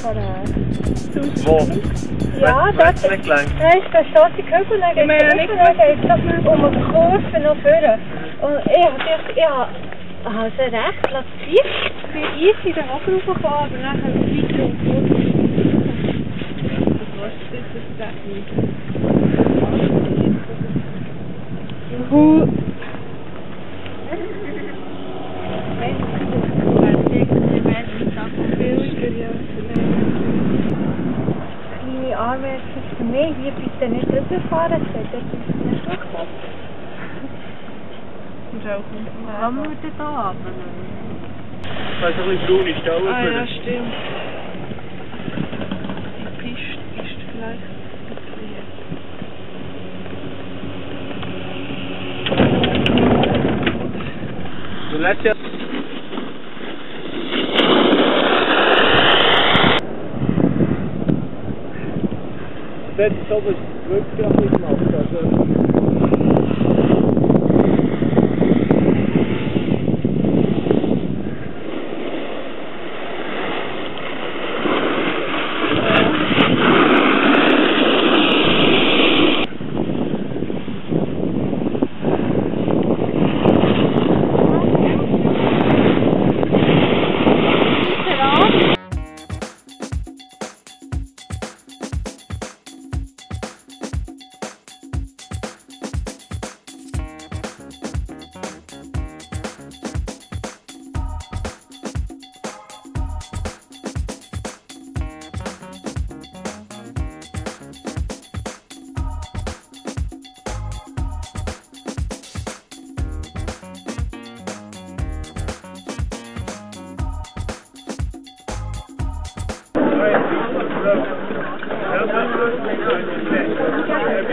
vorher. Wo? Ja, das nicht geht schon die Kübel, dann geht meine nicht dann geht es um die Kurve noch vorne. Und ich habe ich also recht platziert. Ich bin easy da oben raufgekommen, aber nachher weiter und gut. Was ist das da nicht? Kleine Anmerkung für mich, hier bitte nicht rüberfahren, das ist nicht gut. Kann man denn da runter? Da ist ein bisschen braune Stellen Ah ja, stimmt. Die Piste ist vielleicht Du lässt ja... Das wirklich ein bisschen gemacht. Also,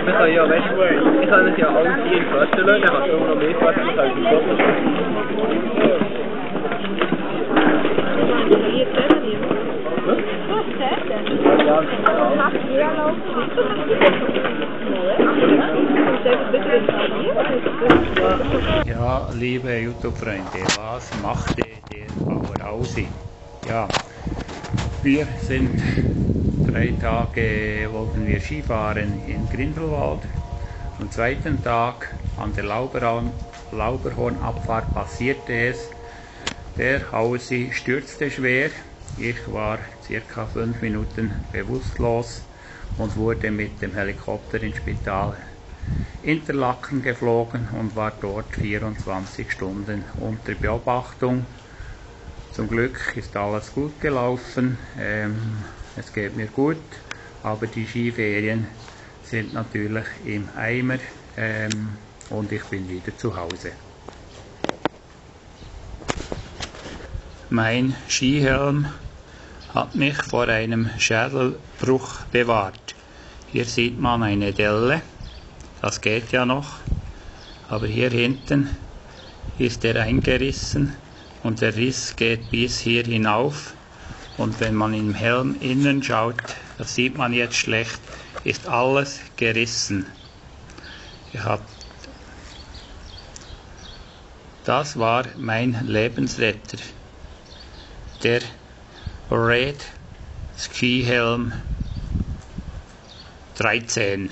Wir können ja, weißt du, ich kann es ja alle vier in Fötterchen, dann kannst du noch mehr Fötterchen als im Foto. Ja, liebe YouTube-Freunde, was machte der Bauer? Ja, wir sind drei Tage, wollten wir Skifahren in Grindelwald. Am zweiten Tag an der Lauberhorn, Lauberhornabfahrt passierte es. Der Ausi stürzte schwer. Ich war circa fünf Minuten bewusstlos und wurde mit dem Helikopter ins Spital Interlaken geflogen und war dort 24 Stunden unter Beobachtung. Zum Glück ist alles gut gelaufen. Ähm, es geht mir gut, aber die Skiferien sind natürlich im Eimer ähm, und ich bin wieder zu Hause. Mein Skihelm hat mich vor einem Schädelbruch bewahrt. Hier sieht man eine Delle, das geht ja noch, aber hier hinten ist er eingerissen und der Riss geht bis hier hinauf und wenn man im Helm innen schaut, das sieht man jetzt schlecht, ist alles gerissen. Das war mein Lebensretter. Der Red Ski Helm 13.